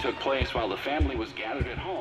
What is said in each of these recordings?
took place while the family was gathered at home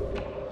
you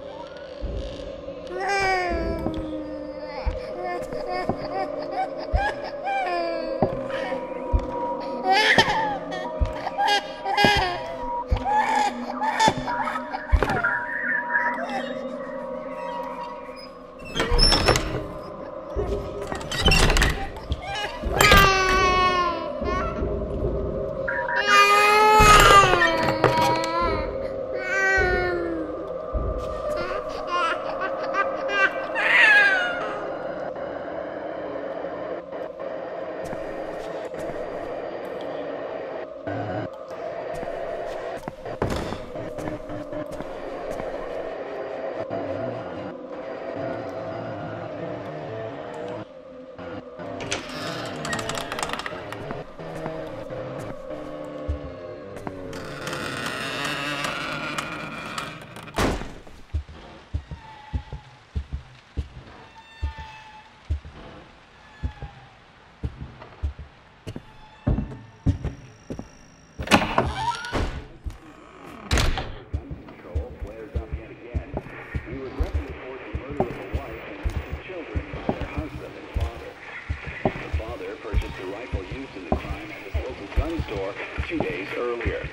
gun store two days earlier.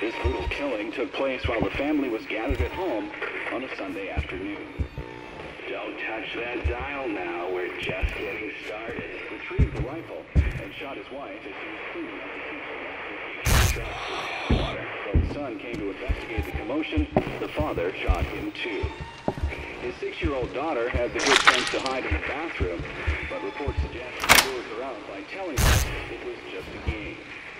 This brutal killing took place while the family was gathered at home on a Sunday afternoon. Don't touch that dial now. We're just getting started. Retrieved the rifle and shot his wife as she was cleaning up the kitchen after he water. The son came to investigate the commotion, the father shot him too. His six-year-old daughter had the good sense to hide in the bathroom, but reports suggest he lured her out by telling her it was just a game.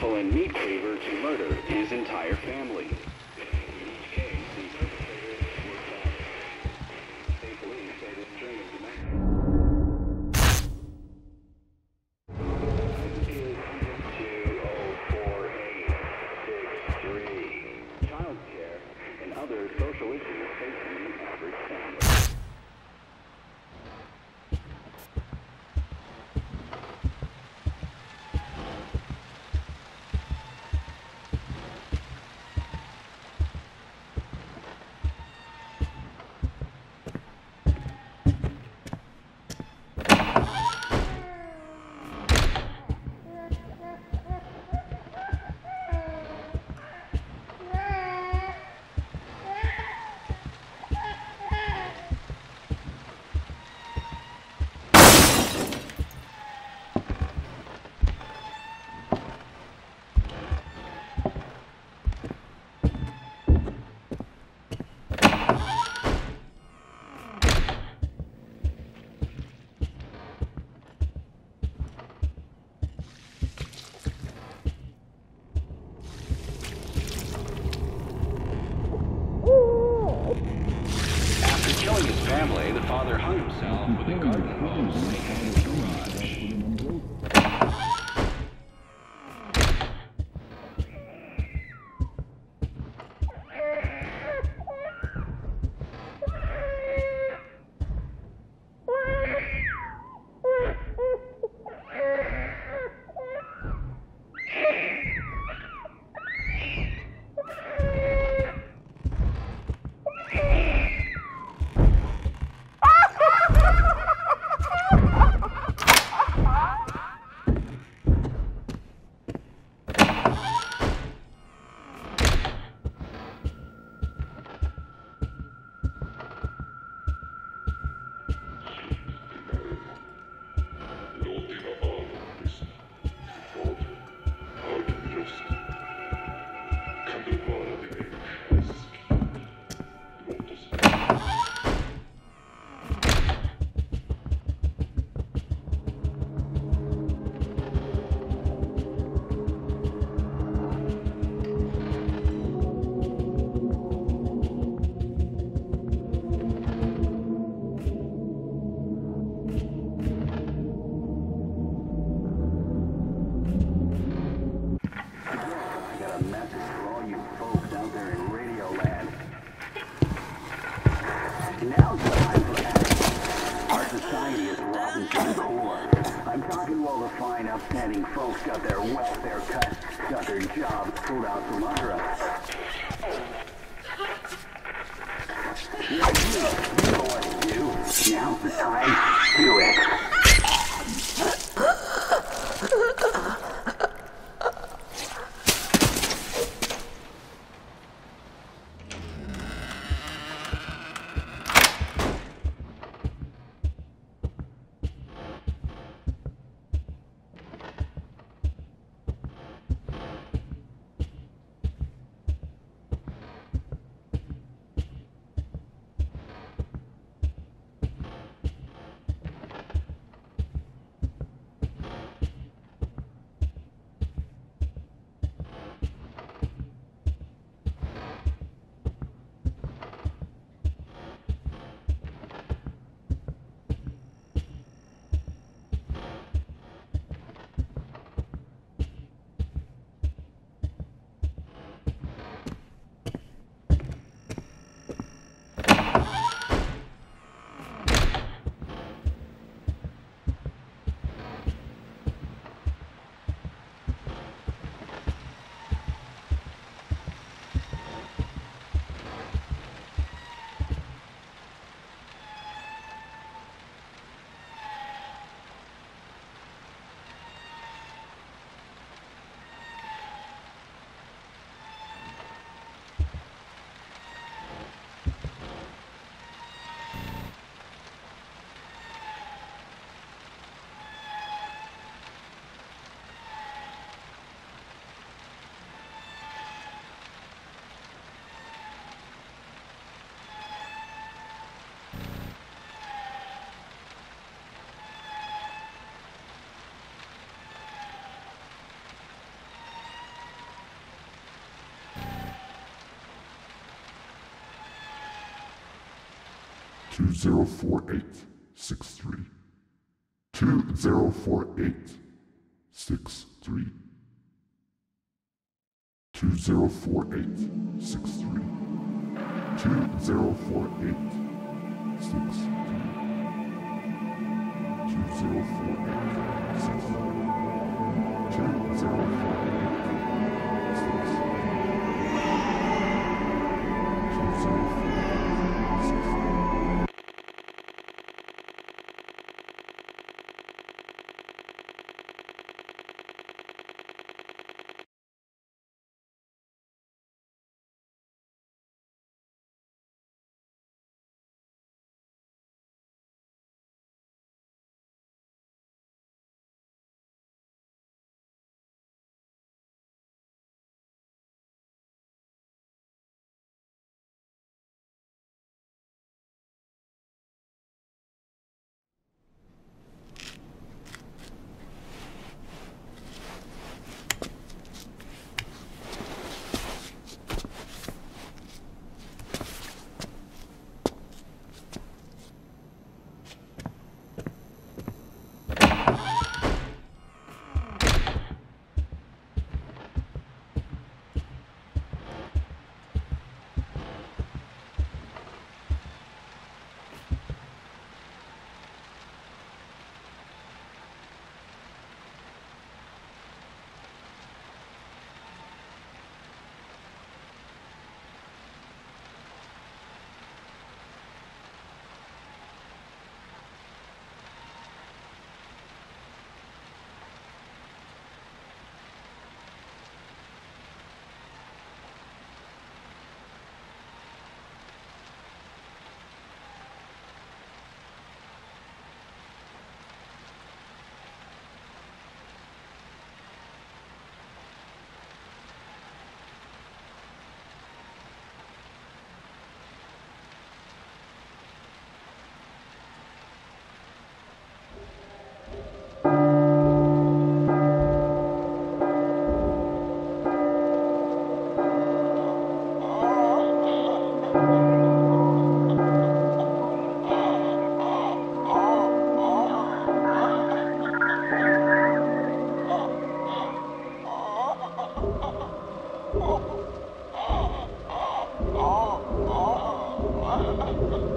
and meat cleaver to murder his entire family. Other social issues facing the average family. Himself with their welfare cut, got their jobs pulled out from under us. Yeah, you know what to do. Now's the time. Do it. 204863. 204863. 204863. 204863. 204863. Thank you.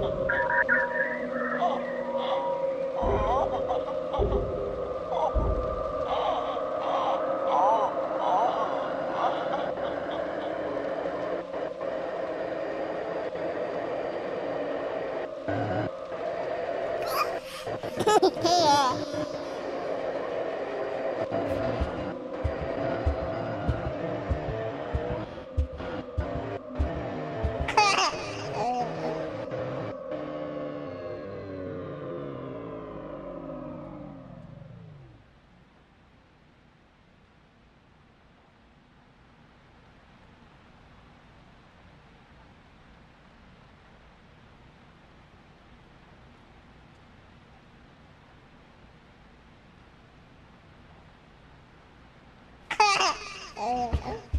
Uh.